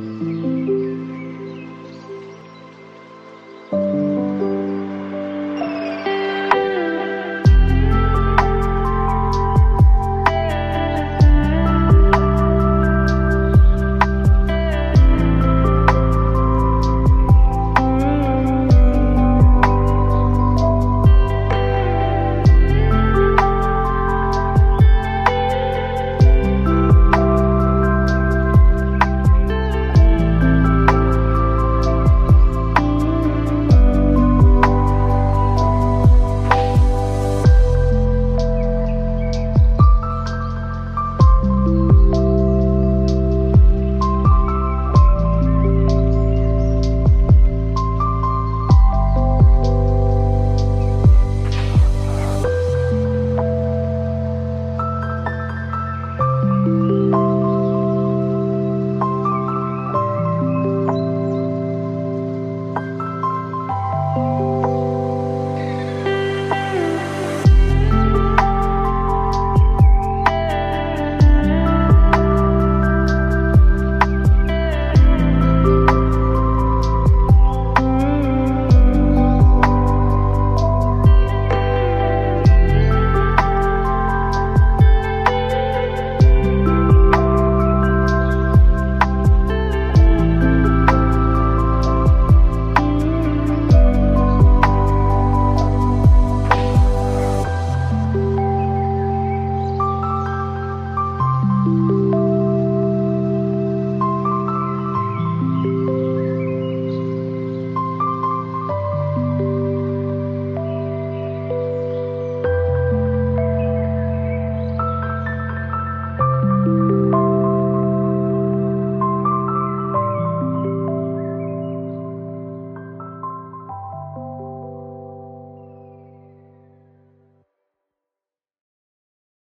Mm-hmm.